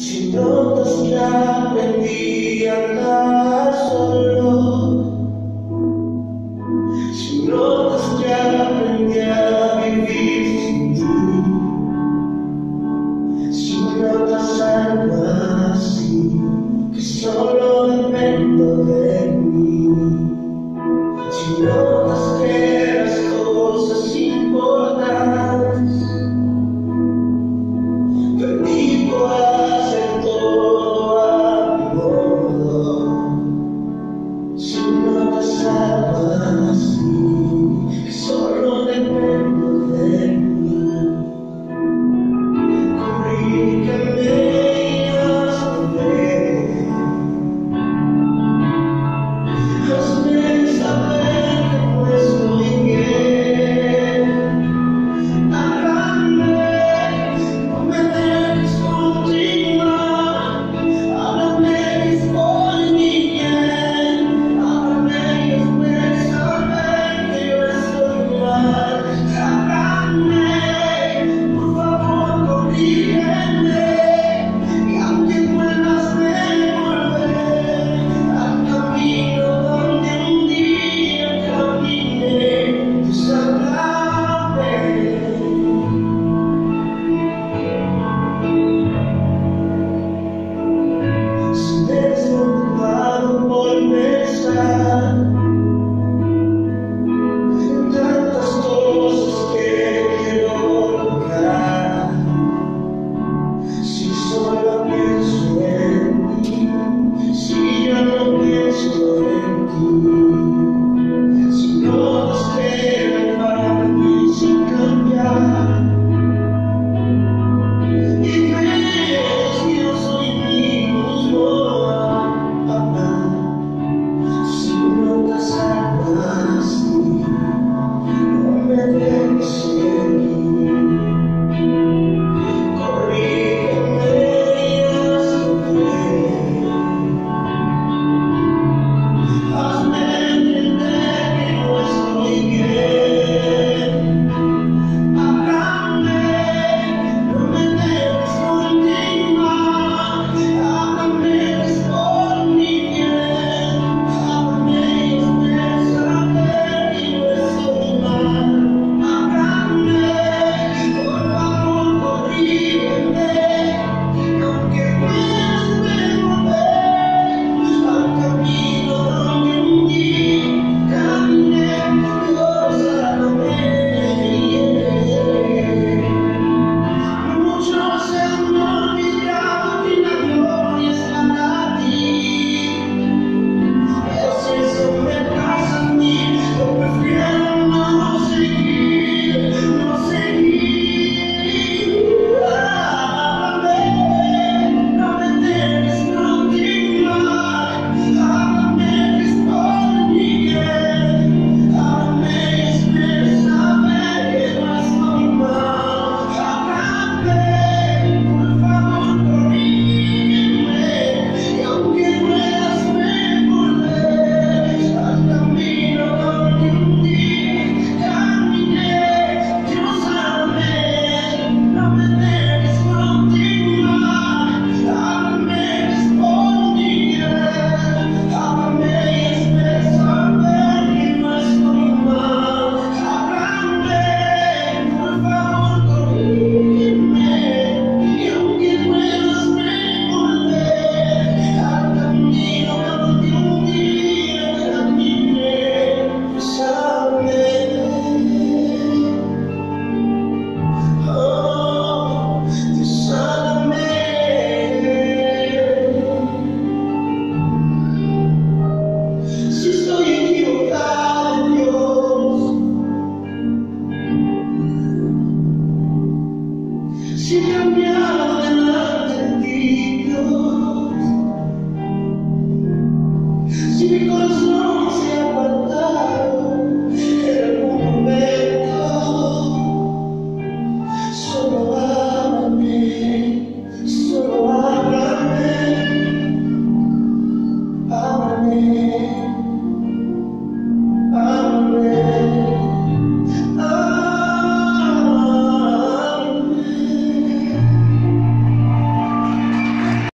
Si todos me aprendí a andar solo, si notas ya aprendí a vivir sin ti, si notas algo así, que solo dependo de.